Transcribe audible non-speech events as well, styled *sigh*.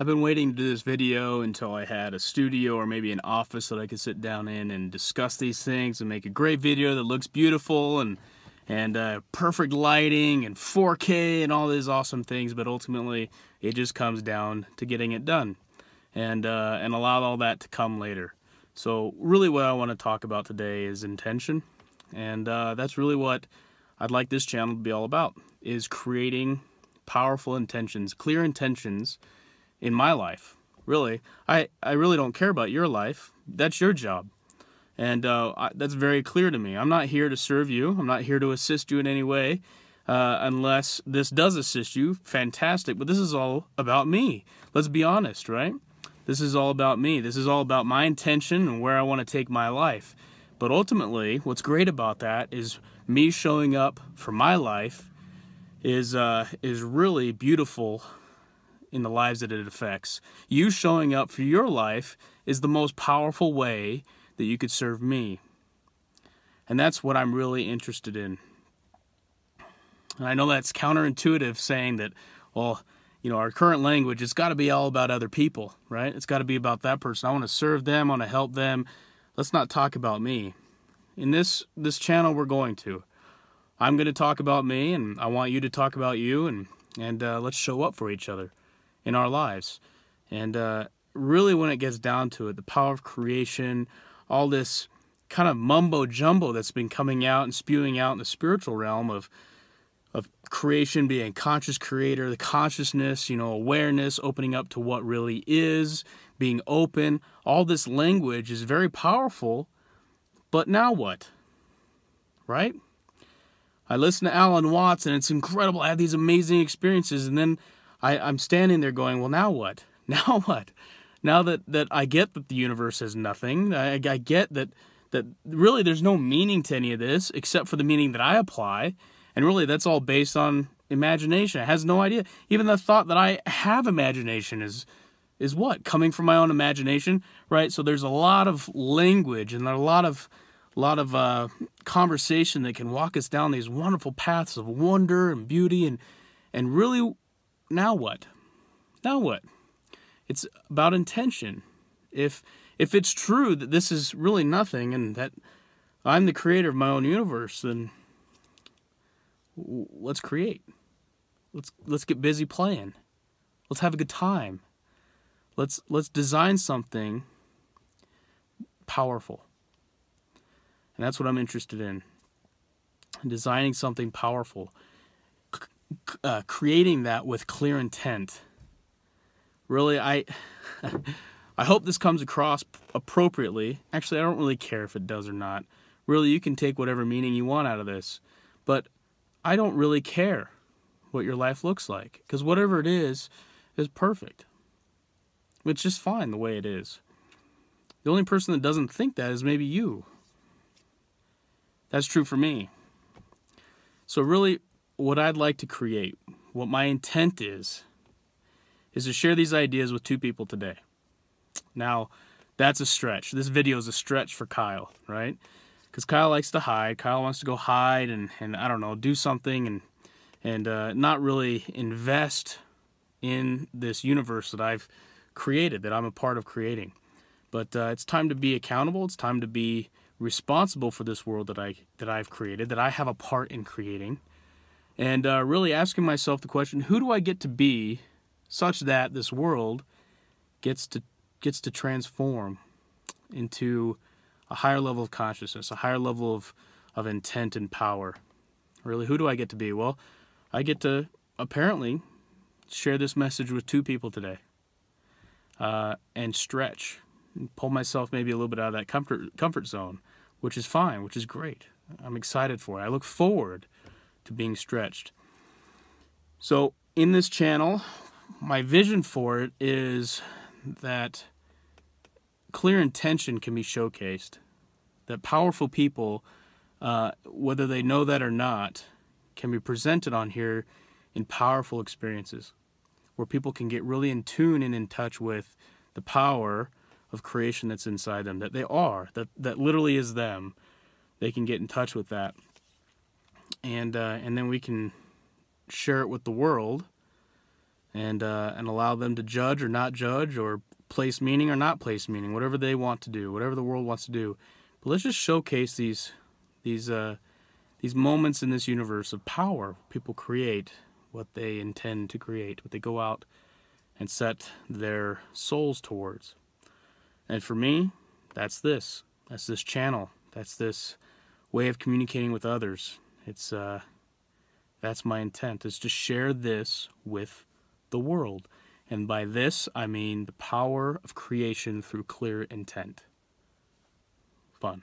I've been waiting to do this video until I had a studio or maybe an office that I could sit down in and discuss these things and make a great video that looks beautiful and and uh, perfect lighting and 4K and all these awesome things. But ultimately, it just comes down to getting it done and uh, and allow all that to come later. So really, what I want to talk about today is intention, and uh, that's really what I'd like this channel to be all about: is creating powerful intentions, clear intentions in my life. Really, I, I really don't care about your life. That's your job. And uh, I, that's very clear to me. I'm not here to serve you. I'm not here to assist you in any way. Uh, unless this does assist you, fantastic. But this is all about me. Let's be honest, right? This is all about me. This is all about my intention and where I want to take my life. But ultimately, what's great about that is me showing up for my life is uh, is really beautiful in the lives that it affects. You showing up for your life is the most powerful way that you could serve me. And that's what I'm really interested in. And I know that's counterintuitive saying that, well, you know, our current language, it's got to be all about other people, right? It's got to be about that person. I want to serve them, I want to help them. Let's not talk about me. In this this channel we're going to. I'm going to talk about me and I want you to talk about you and and uh, let's show up for each other in our lives. And uh, really, when it gets down to it, the power of creation, all this kind of mumbo jumbo that's been coming out and spewing out in the spiritual realm of of creation being conscious creator, the consciousness, you know, awareness, opening up to what really is, being open. All this language is very powerful. But now what? Right? I listen to Alan Watts and it's incredible. I have these amazing experiences and then I, I'm standing there going, well, now what? *laughs* Now what? Now that, that I get that the universe is nothing, I, I get that that really there's no meaning to any of this except for the meaning that I apply, and really that's all based on imagination. It has no idea. Even the thought that I have imagination is is what coming from my own imagination, right? So there's a lot of language and a lot of lot of uh, conversation that can walk us down these wonderful paths of wonder and beauty and and really now what? Now what? It's about intention. If if it's true that this is really nothing and that I'm the creator of my own universe, then let's create. Let's let's get busy playing. Let's have a good time. Let's let's design something powerful. And that's what I'm interested in. Designing something powerful uh, creating that with clear intent. Really, I *laughs* I hope this comes across appropriately. Actually, I don't really care if it does or not. Really, you can take whatever meaning you want out of this. But I don't really care what your life looks like because whatever it is is perfect. It's just fine the way it is. The only person that doesn't think that is maybe you. That's true for me. So really what I'd like to create, what my intent is, is to share these ideas with two people today. Now, that's a stretch. This video is a stretch for Kyle, right? Because Kyle likes to hide. Kyle wants to go hide and, and I don't know, do something and and uh, not really invest in this universe that I've created, that I'm a part of creating. But uh, it's time to be accountable. It's time to be responsible for this world that I that I've created, that I have a part in creating and uh, really asking myself the question who do i get to be such that this world gets to gets to transform into a higher level of consciousness a higher level of of intent and power? Really who do i get to be? Well i get to apparently share this message with two people today uh, and stretch and pull myself maybe a little bit out of that comfort comfort zone which is fine which is great. I'm excited for it. I look forward to being stretched. So in this channel, my vision for it is that clear intention can be showcased. That powerful people, uh, whether they know that or not, can be presented on here in powerful experiences where people can get really in tune and in touch with the power of creation that's inside them, that they are, that, that literally is them. They can get in touch with that and uh, and then we can share it with the world and uh, and allow them to judge or not judge or place meaning or not place meaning, whatever they want to do, whatever the world wants to do. But let's just showcase these these uh, these moments in this universe of power. People create what they intend to create, what they go out and set their souls towards. And for me, that's this. That's this channel. That's this way of communicating with others. It's uh, that's my intent is to share this with the world. And by this, I mean the power of creation through clear intent. Fun.